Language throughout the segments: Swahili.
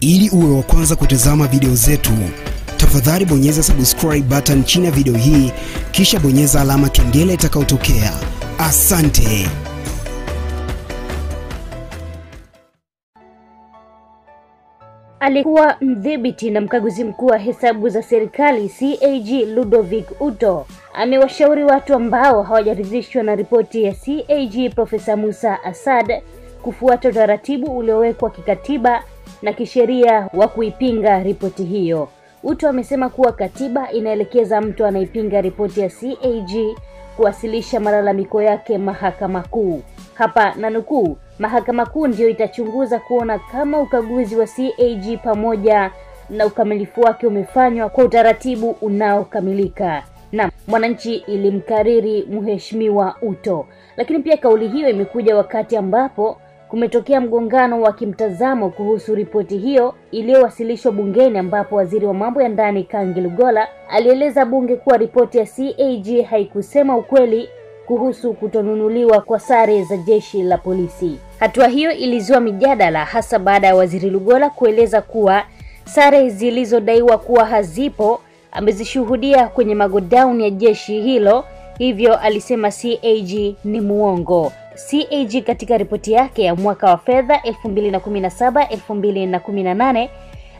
Ili uwe wa kwanza kutazama video zetu, tafadhali bonyeza subscribe button chini ya video hii, kisha bonyeza alama kengele itakayotokea. Asante. Alikuwa mdhibiti na mkaguzi mkuu wa hesabu za serikali CAG Ludovic Uto amewashauri watu ambao hawajaridhishwa na ripoti ya CAG Profesa Musa Asad kufuata utaratibu uliowekwa kikatiba na kisheria wa kuipinga ripoti hiyo. Uto amesema kuwa katiba inaelekeza mtu anaipinga ripoti ya CAG kuwasilisha malalamiko yake mahakama kuu. Hapa na nukuu, mahakama kuu ndiyo itachunguza kuona kama ukaguzi wa CAG pamoja na ukamilifu wake umefanywa kwa utaratibu unaokamilika. Na Mwananchi ilimkariri Mheshimiwa Uto. Lakini pia kauli hiyo imekuja wakati ambapo kumetokea mgongano wa kimtazamo kuhusu ripoti hiyo iliyowasilishwa bungeni ambapo waziri wa mambo ya ndani Kangi Lugola alieleza bunge kuwa ripoti ya CAG haikusema ukweli kuhusu kutonunuliwa kwa sare za jeshi la polisi. Hatua hiyo ilizua mijadala hasa baada ya waziri Lugola kueleza kuwa sare zilizodaiwa kuwa hazipo amezishuhudia kwenye magodown ya jeshi hilo, hivyo alisema CAG ni muongo. CAG katika ripoti yake ya mwaka wa fedha 2017-2018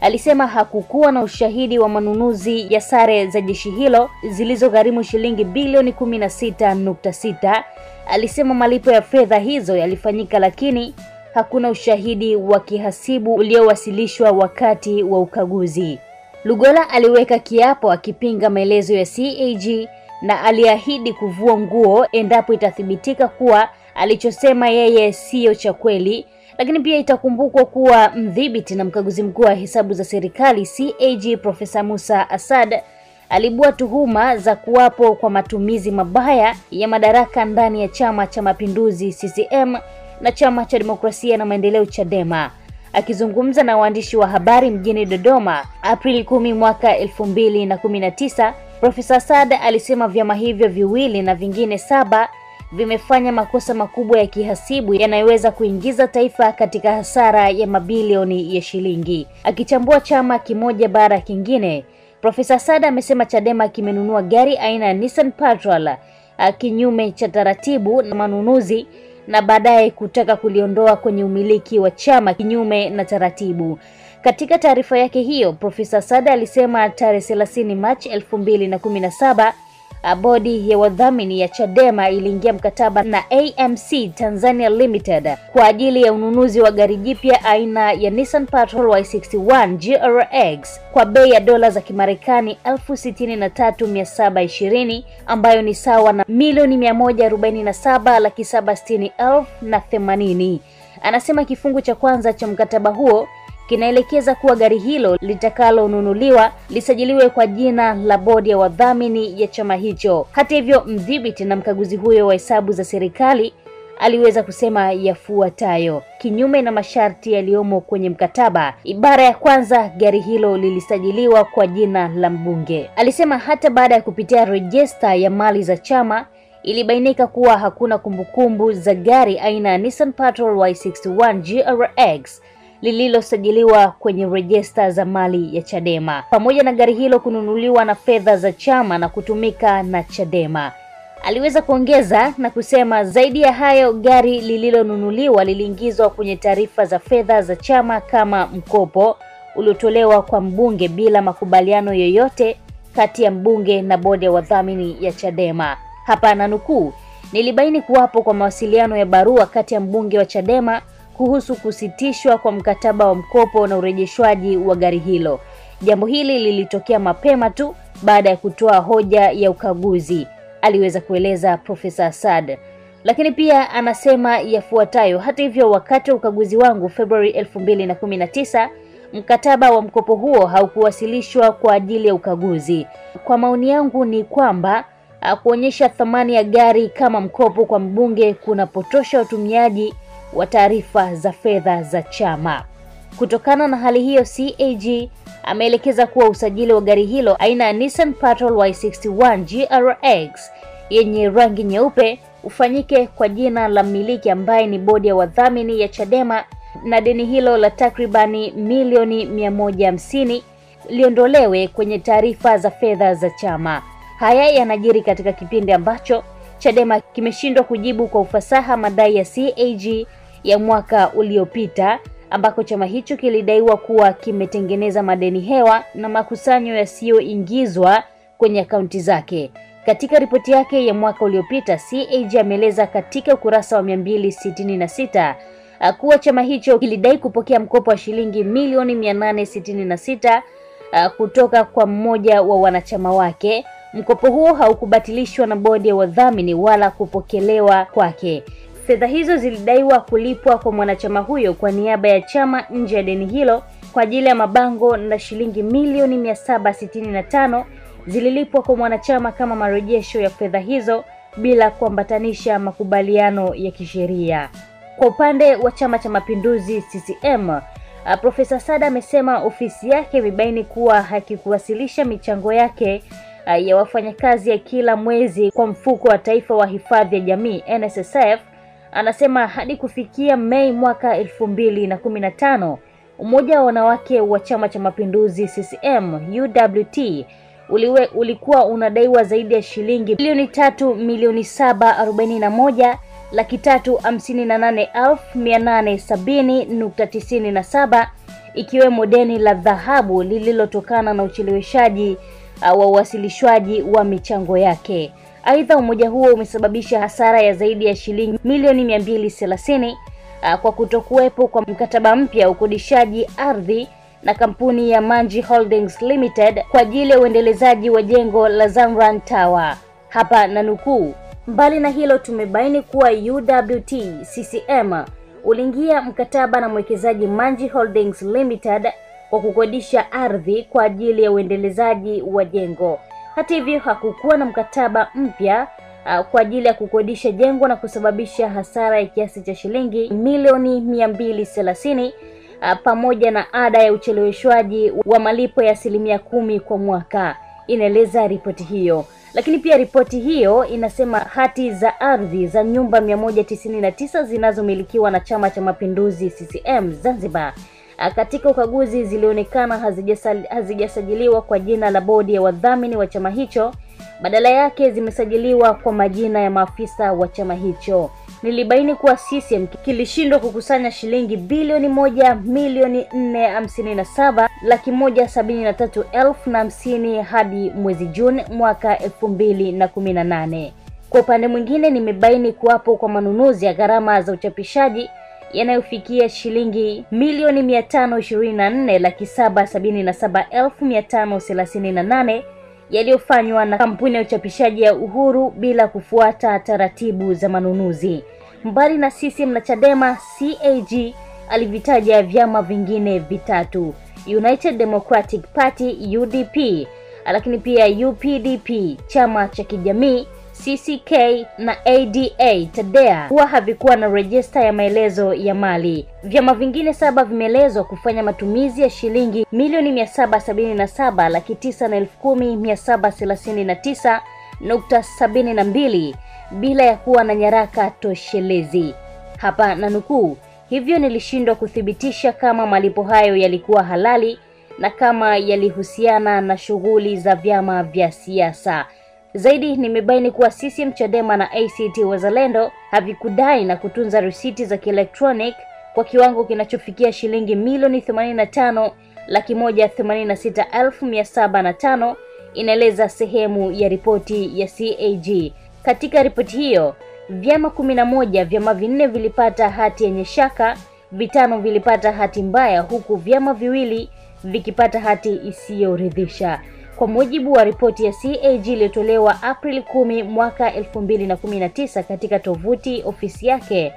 alisema hakukuwa na ushahidi wa manunuzi ya sare za jeshi hilo zilizogharimu shilingi bilioni 16.6. Alisema malipo ya fedha hizo yalifanyika, lakini hakuna ushahidi wa kihasibu uliowasilishwa wakati wa ukaguzi. Lugola aliweka kiapo akipinga maelezo ya CAG na aliahidi kuvua nguo endapo itathibitika kuwa alichosema yeye siyo cha kweli. Lakini pia itakumbukwa kuwa mdhibiti na mkaguzi mkuu wa hesabu za serikali CAG Profesa Musa Asad alibua tuhuma za kuwapo kwa matumizi mabaya ya madaraka ndani ya Chama cha Mapinduzi CCM na Chama cha Demokrasia na Maendeleo Chadema. Akizungumza na waandishi wa habari mjini Dodoma Aprili kumi mwaka elfu mbili na kumi na tisa, Profesa Asad alisema vyama hivyo viwili na vingine saba vimefanya makosa makubwa ya kihasibu yanayoweza kuingiza taifa katika hasara ya mabilioni ya shilingi. Akichambua chama kimoja bara kingine, Profesa Sada amesema Chadema kimenunua gari aina ya Nissan Patrol kinyume cha taratibu na manunuzi na baadaye kutaka kuliondoa kwenye umiliki wa chama kinyume na taratibu. Katika taarifa yake hiyo, Profesa Sada alisema tarehe 30 Machi 2017 bodi ya wadhamini ya Chadema iliingia mkataba na AMC Tanzania Limited kwa ajili ya ununuzi wa gari jipya aina ya Nissan Patrol Y61 GRX kwa bei ya dola za Kimarekani 63720 ambayo ni sawa na milioni 147 laki saba sitini elfu na themanini. Anasema kifungu cha kwanza cha mkataba huo kinaelekeza kuwa gari hilo litakalonunuliwa lisajiliwe kwa jina la bodi ya wadhamini ya chama hicho. Hata hivyo, mdhibiti na mkaguzi huyo wa hesabu za serikali aliweza kusema yafuatayo: kinyume na masharti yaliyomo kwenye mkataba, ibara ya kwanza, gari hilo lilisajiliwa kwa jina la mbunge. Alisema hata baada ya kupitia rejista ya mali za chama ilibainika kuwa hakuna kumbukumbu za gari aina ya Nissan Patrol Y61 GRX lililosajiliwa kwenye rejista za mali ya Chadema, pamoja na gari hilo kununuliwa na fedha za chama na kutumika na Chadema. Aliweza kuongeza na kusema zaidi ya hayo, gari lililonunuliwa liliingizwa kwenye taarifa za fedha za chama kama mkopo uliotolewa kwa mbunge bila makubaliano yoyote kati ya mbunge na bodi ya wadhamini ya Chadema. Hapa na nukuu, nilibaini kuwapo kwa mawasiliano ya barua kati ya mbunge wa Chadema kuhusu kusitishwa kwa mkataba wa mkopo na urejeshwaji wa gari hilo. Jambo hili lilitokea mapema tu baada ya kutoa hoja ya ukaguzi, aliweza kueleza Profesa Assad. Lakini pia anasema yafuatayo: hata hivyo, wakati wa ukaguzi wangu Februari 2019 mkataba wa mkopo huo haukuwasilishwa kwa ajili ya ukaguzi. Kwa maoni yangu ni kwamba kuonyesha thamani ya gari kama mkopo kwa mbunge kunapotosha utumiaji wa taarifa za fedha za chama. Kutokana na hali hiyo, CAG ameelekeza kuwa usajili wa gari hilo aina ya Nissan Patrol Y61 GRX yenye rangi nyeupe ufanyike kwa jina la mmiliki ambaye ni bodi ya wadhamini ya Chadema na deni hilo la takribani milioni 150 liondolewe kwenye taarifa za fedha za chama. Haya yanajiri katika kipindi ambacho Chadema kimeshindwa kujibu kwa ufasaha madai ya CAG ya mwaka uliopita ambako chama hicho kilidaiwa kuwa kimetengeneza madeni hewa na makusanyo yasiyoingizwa kwenye akaunti zake. Katika ripoti yake ya mwaka uliopita, CAG ameeleza katika ukurasa wa 266 kuwa chama hicho kilidai kupokea mkopo wa shilingi milioni 866 kutoka kwa mmoja wa wanachama wake. Mkopo huo haukubatilishwa na bodi ya wadhamini wala kupokelewa kwake. Fedha hizo zilidaiwa kulipwa kwa mwanachama huyo kwa niaba ya chama nje ya deni hilo kwa ajili ya mabango na shilingi milioni 765 zililipwa kwa mwanachama kama marejesho ya fedha hizo bila kuambatanisha makubaliano ya kisheria. Kwa upande wa Chama cha Mapinduzi CCM, Profesa Sada amesema ofisi yake imebaini kuwa hakikuwasilisha michango yake ya wafanyakazi ya kila mwezi kwa mfuko wa taifa wa hifadhi ya jamii NSSF. Anasema hadi kufikia Mei mwaka elfu mbili na kumi na tano umoja wa wanawake wa Chama cha Mapinduzi CCM UWT uliwe, ulikuwa unadaiwa zaidi ya shilingi bilioni 3 milioni saba arobaini na moja laki tatu hamsini na nane elfu mia nane sabini nukta tisini na saba ikiwemo deni la dhahabu lililotokana na ucheleweshaji uh, wa uwasilishwaji wa michango yake. Aidha, umoja huo umesababisha hasara ya zaidi ya shilingi milioni mia mbili thelathini uh, kwa kutokuwepo kwa mkataba mpya wa ukodishaji ardhi na kampuni ya Manji Holdings Limited kwa ajili ya uendelezaji wa jengo la Zamran Tower. Hapa na nukuu, mbali na hilo tumebaini kuwa UWT CCM uliingia mkataba na mwekezaji Manji Holdings Limited kwa kukodisha ardhi kwa ajili ya uendelezaji wa jengo. Hata hivyo, hakukuwa na mkataba mpya uh, kwa ajili ya kukodisha jengo na kusababisha hasara ya kiasi cha shilingi milioni mia mbili thelathini uh, pamoja na ada ya ucheleweshwaji wa malipo ya asilimia kumi kwa mwaka, inaeleza ripoti hiyo. Lakini pia ripoti hiyo inasema hati za ardhi za nyumba 199 zinazomilikiwa na Chama cha Mapinduzi CCM Zanzibar katika ukaguzi zilionekana hazijasajiliwa kwa jina la bodi ya wadhamini wa chama hicho, badala yake zimesajiliwa kwa majina ya maafisa wa chama hicho. Nilibaini kuwa CCM kilishindwa kukusanya shilingi bilioni moja milioni nne hamsini na saba laki moja sabini na tatu elfu na hamsini hadi mwezi Juni mwaka elfu mbili na kumi na nane. Kwa upande mwingine, nimebaini kuwapo kwa manunuzi ya gharama za uchapishaji yanayofikia shilingi milioni mia tano ishirini na nne laki saba sabini na saba elfu mia tano thelathini na nane yaliyofanywa na kampuni ya uchapishaji ya Uhuru bila kufuata taratibu za manunuzi. Mbali na CCM na Chadema, CAG alivitaja vyama vingine vitatu: United Democratic Party UDP, lakini pia UPDP, chama cha kijamii CCK na ADA TADEA huwa havikuwa na rejista ya maelezo ya mali. Vyama vingine saba vimeelezwa kufanya matumizi ya shilingi milioni mia saba sabini na saba laki tisa na elfu kumi mia saba thelathini na tisa nukta sabini na mbili bila ya kuwa na nyaraka toshelezi. Hapa na nukuu, hivyo nilishindwa kuthibitisha kama malipo hayo yalikuwa halali na kama yalihusiana na shughuli za vyama vya siasa. Zaidi nimebaini kuwa CCM, Chadema na ACT Wazalendo havikudai na kutunza risiti za kielektronic kwa kiwango kinachofikia shilingi milioni 85 laki moja themanini na sita elfu mia saba na tano, inaeleza sehemu ya ripoti ya CAG. Katika ripoti hiyo, vyama kumi na moja, vyama vinne vilipata hati yenye shaka, vitano vilipata hati mbaya, huku vyama viwili vikipata hati isiyoridhisha. Kwa mujibu wa ripoti ya CAG iliyotolewa Aprili kumi mwaka 2019 katika tovuti ofisi yake,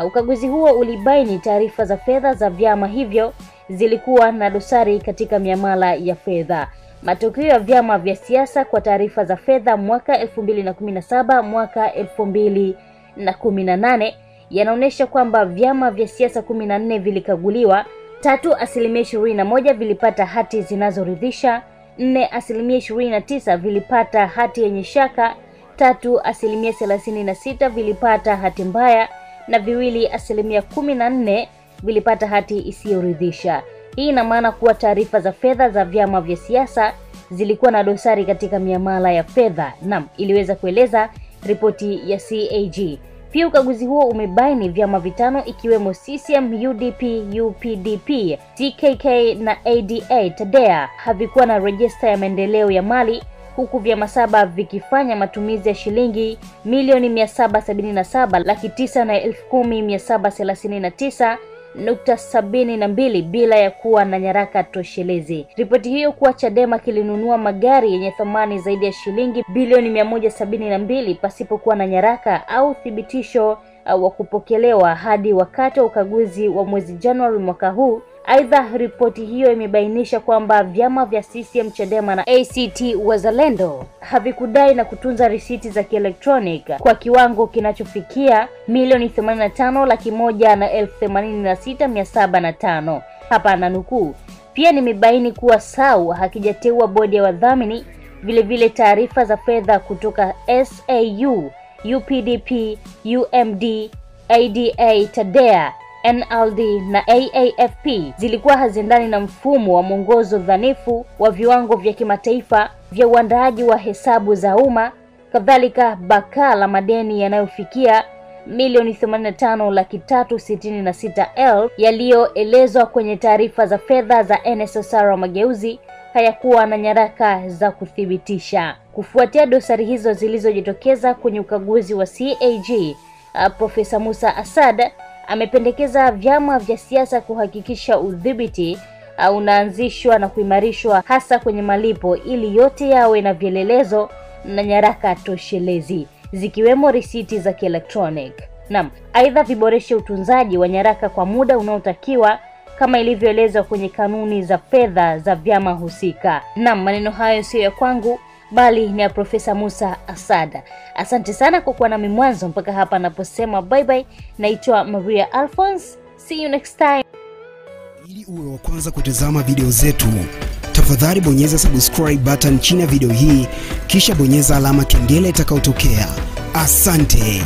uh, ukaguzi huo ulibaini taarifa za fedha za vyama hivyo zilikuwa na dosari katika miamala ya fedha. Matokeo ya vyama vya siasa kwa taarifa za fedha mwaka 2017 mwaka 2018 yanaonyesha kwamba vyama vya siasa 14 vilikaguliwa, tatu asilimia 21 vilipata hati zinazoridhisha nne asilimia ishirini na tisa vilipata hati yenye shaka, tatu asilimia thelathini na sita vilipata hati mbaya na viwili asilimia kumi na nne vilipata hati isiyoridhisha. Hii ina maana kuwa taarifa za fedha za vyama vya siasa zilikuwa na dosari katika miamala ya fedha. Naam, iliweza kueleza ripoti ya CAG. Pia ukaguzi huo umebaini vyama vitano ikiwemo CCM, UDP, UPDP, TKK na ADA TADEA havikuwa na rejista ya maendeleo ya mali huku vyama saba vikifanya matumizi ya shilingi milioni 777 laki9 na elfu kumi mia saba thelathini na tisa nukta sabini na mbili bila ya kuwa na nyaraka toshelezi. Ripoti hiyo kuwa Chadema kilinunua magari yenye thamani zaidi ya shilingi bilioni mia moja sabini na mbili pasipokuwa na nyaraka au thibitisho uh, wa kupokelewa hadi wakati wa ukaguzi wa mwezi Januari mwaka huu. Aidha, ripoti hiyo imebainisha kwamba vyama vya CCM, Chadema na ACT Wazalendo havikudai na kutunza risiti za kielektronic kwa kiwango kinachofikia milioni 85 laki moja na elfu themanini na sita mia saba na tano. Hapa na nukuu, pia nimebaini kuwa SAU hakijateua bodi ya wadhamini. Vilevile taarifa za fedha kutoka SAU, UPDP, UMD, ADA, TADEA NLD na AAFP zilikuwa haziendani na mfumo wa mwongozo dhanifu wa viwango vya kimataifa vya uandaaji wa hesabu za umma. Kadhalika, baka la madeni yanayofikia milioni 85 laki tatu sitini na sita elfu yaliyoelezwa kwenye taarifa za fedha za NSSR mageuzi hayakuwa na nyaraka za kuthibitisha. Kufuatia dosari hizo zilizojitokeza kwenye ukaguzi wa CAG, Profesa Musa Asad amependekeza vyama vya siasa kuhakikisha udhibiti uh, unaanzishwa na kuimarishwa hasa kwenye malipo ili yote yawe na vielelezo na nyaraka toshelezi zikiwemo risiti za kielektronic. Naam, aidha viboreshe utunzaji wa nyaraka kwa muda unaotakiwa kama ilivyoelezwa kwenye kanuni za fedha za vyama husika. nam maneno hayo siyo ya kwangu bali ni ya Profesa Musa Asada. Asante sana kwa kuwa nami mwanzo mpaka hapa anaposema bye bye. Naitwa Maria Alphonse. See you next time. Ili uwe wa kwanza kutazama video zetu, tafadhali bonyeza subscribe button chini ya video hii, kisha bonyeza alama kengele itakayotokea. Asante.